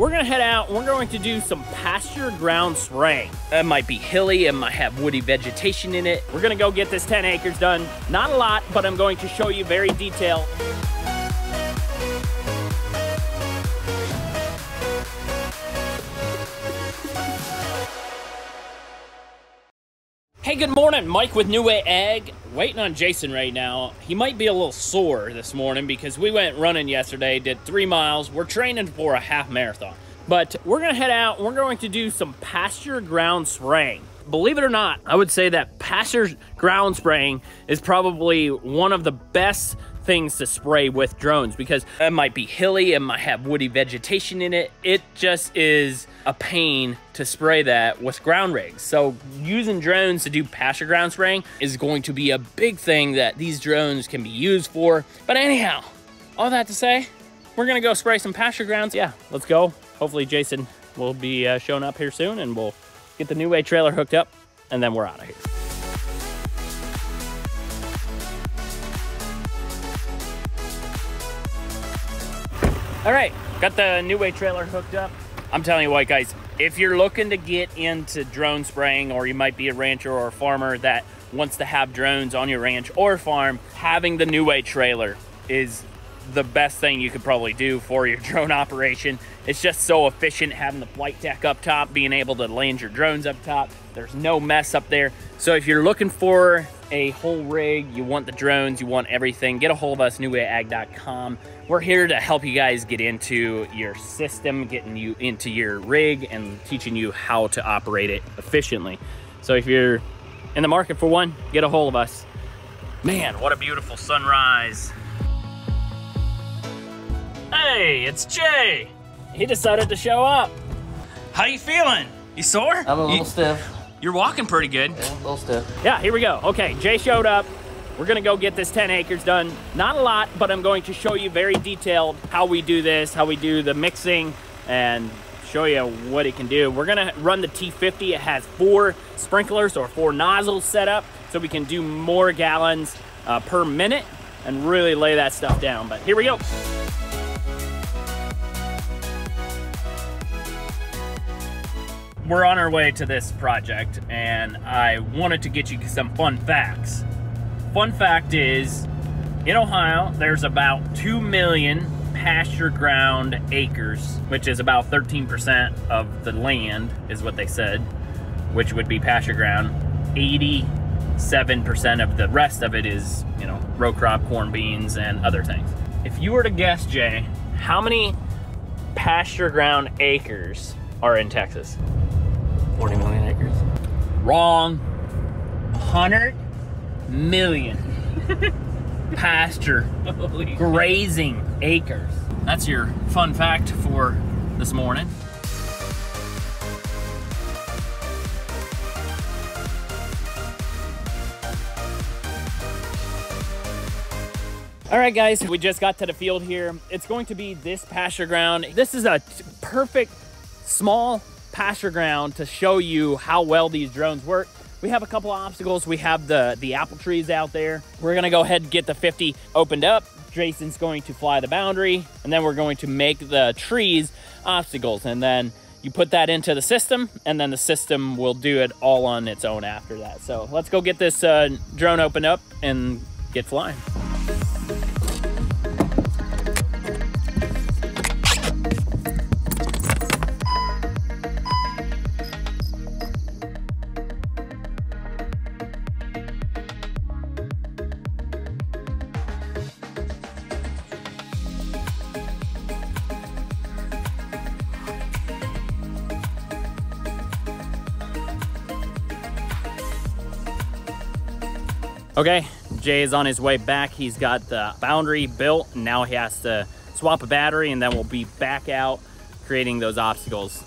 we're gonna head out. We're going to do some pasture ground spraying. It might be hilly, it might have woody vegetation in it. We're gonna go get this 10 acres done. Not a lot, but I'm going to show you very detailed. Hey, good morning. Mike with nuWay. Waiting on Jason right now. He might be a little sore this morning because we went running yesterday, did three miles. We're training for a half marathon. But we're going to head out. We're going to do some pasture ground spraying. Believe it or not, I would say that pasture ground spraying is probably one of the best things to spray with drones because it might be hilly, it might have woody vegetation in it. It just is a pain to spray that with ground rigs. So using drones to do pasture ground spraying is going to be a big thing that these drones can be used for. But anyhow, all that to say, we're gonna go spray some pasture grounds. Yeah, let's go. Hopefully Jason will be uh, showing up here soon and we'll get the nuWay trailer hooked up and then we're out of here. All right, got the nuWay trailer hooked up. I'm telling you what, guys, if you're looking to get into drone spraying or you might be a rancher or a farmer that wants to have drones on your ranch or farm, having the nuWay trailer is the best thing you could probably do for your drone operation. It's just so efficient having the flight deck up top, being able to land your drones up top. There's no mess up there. So if you're looking for a whole rig, you want the drones, you want everything, get a hold of us, nuwayag.com. We're here to help you guys get into your system, getting you into your rig and teaching you how to operate it efficiently. So if you're in the market for one, get a hold of us. Man, what a beautiful sunrise. Hey, it's Jay. He decided to show up. How you feeling? You sore? I'm a little you, stiff. You're walking pretty good. Yeah, a little stiff. Yeah, here we go. Okay, Jay showed up. We're gonna go get this 10 acres done. Not a lot, but I'm going to show you very detailed how we do this, how we do the mixing, and show you what it can do. We're gonna run the T50. It has four sprinklers or four nozzles set up, so we can do more gallons uh, per minute and really lay that stuff down. But here we go. We're on our way to this project and I wanted to get you some fun facts. Fun fact is, in Ohio, there's about 2 million pasture ground acres, which is about 13% of the land, is what they said, which would be pasture ground. 87% of the rest of it is, you know, row crop, corn, beans, and other things. If you were to guess, Jay, how many pasture ground acres are in Texas? 40 million acres. Wrong. 100 million pasture grazing acres. That's your fun fact for this morning. All right, guys, we just got to the field here. It's going to be this pasture ground. This is a perfect small pasture ground to show you how well these drones work. We have a couple of obstacles. We have the, the apple trees out there. We're gonna go ahead and get the 50 opened up. Jason's going to fly the boundary and then we're going to make the trees obstacles. And then you put that into the system and then the system will do it all on its own after that. So let's go get this uh, drone opened up and get flying. Okay, Jay is on his way back. He's got the boundary built. Now he has to swap a battery and then we'll be back out creating those obstacles.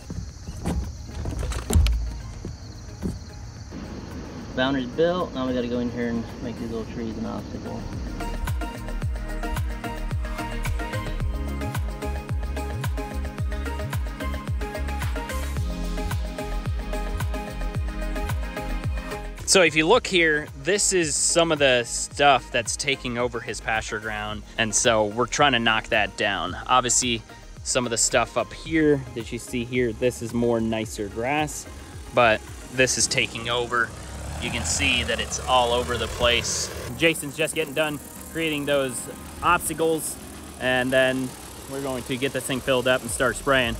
Boundary's built. Now we gotta go in here and make these little trees an obstacle. So if you look here, this is some of the stuff that's taking over his pasture ground. And so we're trying to knock that down. Obviously, some of the stuff up here that you see here. This is more nicer grass, but this is taking over. You can see that it's all over the place. Jason's just getting done creating those obstacles and then we're going to get this thing filled up and start spraying.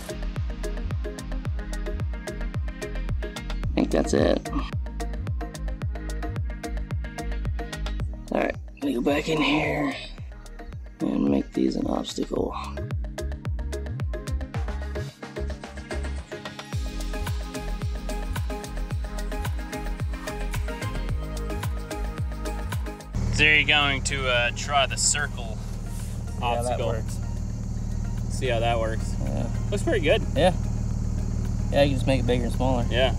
I think that's it. Let me go back in here and make these an obstacle. So you're going to uh, try the circle obstacle. Yeah, that works. See how that works. Yeah. Looks pretty good. Yeah. Yeah, you can just make it bigger and smaller. Yeah,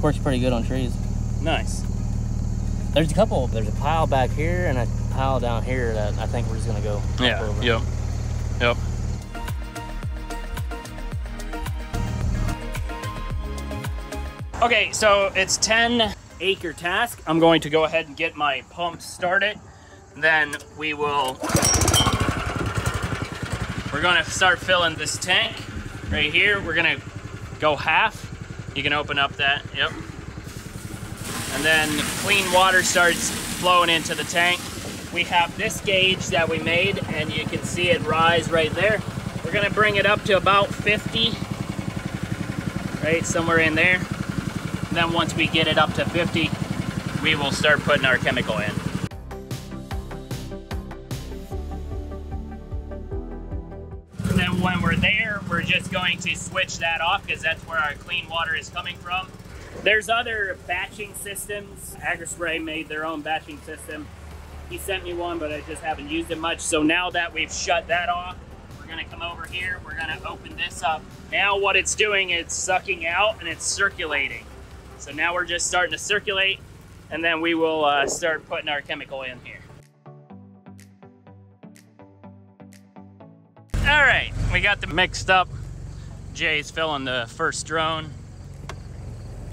Works pretty good on trees. nice. There's a couple. There's a pile back here and a pile down here that I think we're just gonna go. up Yeah, over. yep, yep. Okay, so it's 10 acre task. I'm going to go ahead and get my pump started. Then we will, we're gonna start filling this tank right here. We're gonna go half. You can open up that, yep. And then clean water starts flowing into the tank. We have this gauge that we made and you can see it rise right there. We're gonna bring it up to about 50, right, somewhere in there. Then once we get it up to 50, we will start putting our chemical in. And then when we're there, we're just going to switch that off because that's where our clean water is coming from. There's other batching systems. AgriSpray made their own batching system. He sent me one, but I just haven't used it much. So now that we've shut that off, we're gonna come over here, we're gonna open this up. Now what it's doing, it's sucking out and it's circulating. So now we're just starting to circulate and then we will uh, start putting our chemical in here. All right, we got the mixed up. Jay's filling the first drone.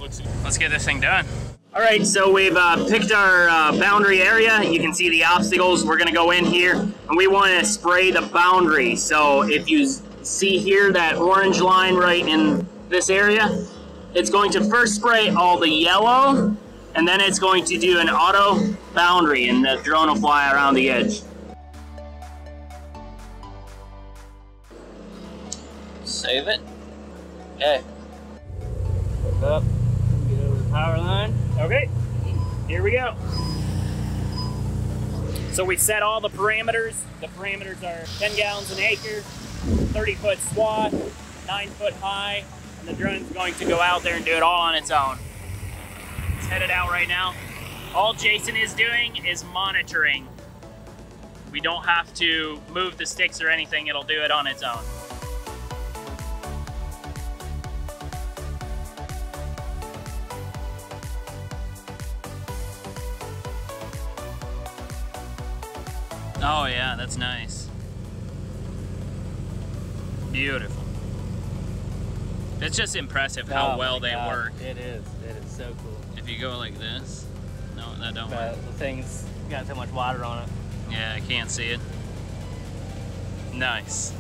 Let's, let's get this thing done. All right, so we've uh, picked our uh, boundary area. You can see the obstacles. We're gonna go in here and we wanna spray the boundary. So if you see here that orange line right in this area, it's going to first spray all the yellow and then it's going to do an auto boundary and the drone will fly around the edge. Save it. Okay. Hook up, get over the power line. Okay, here we go. So we set all the parameters. The parameters are 10 gallons an acre, 30 foot swath, 9 foot high, and the drone's going to go out there and do it all on its own. It's headed out right now. All Jason is doing is monitoring. We don't have to move the sticks or anything, it'll do it on its own. Oh yeah, that's nice. Beautiful. It's just impressive how Oh well they God, work. It is. It is so cool. If you go like this, no, that don't work. But the thing's got so much water on it. Yeah, I can't see it. Nice.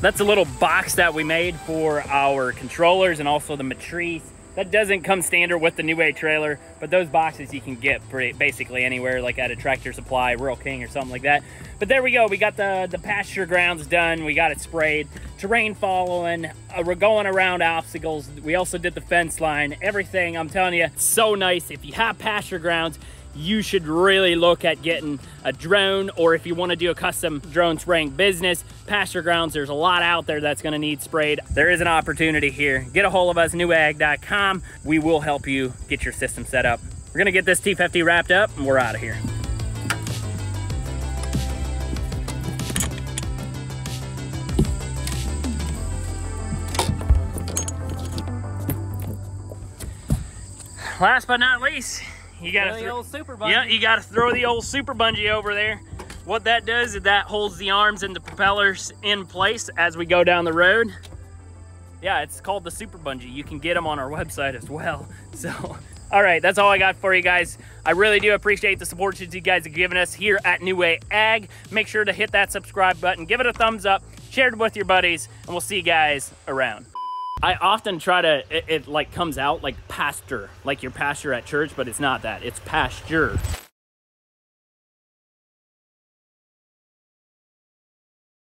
That's a little box that we made for our controllers and also the matrice. That doesn't come standard with the nuWay trailer, but those boxes you can get pretty, basically anywhere, like at a Tractor Supply, Rural King, or something like that. But there we go. We got the, the pasture grounds done. We got it sprayed. Terrain following. Uh, we're going around obstacles. We also did the fence line. Everything, I'm telling you, so nice. If you have pasture grounds, you should really look at getting a drone or if you want to do a custom drone spraying business pasture grounds there's a lot out there that's going to need sprayed. There is an opportunity here. Get a hold of us newag.com we will help you get your system set up. We're going to get this t50 wrapped up and we're out of here. Last but not least you got to the old super bungee. yeah, you got to throw the old super bungee over there. What that does is that holds the arms and the propellers in place as we go down the road. Yeah, it's called the Super Bungee. You can get them on our website as well. So, all right, that's all I got for you guys. I really do appreciate the support that you guys are giving us here at nuWay Ag. Make sure to hit that subscribe button, give it a thumbs up, share it with your buddies, and we'll see you guys around. I often try to, it, it like comes out like pastor, like your pastor at church, but it's not that. It's pasture.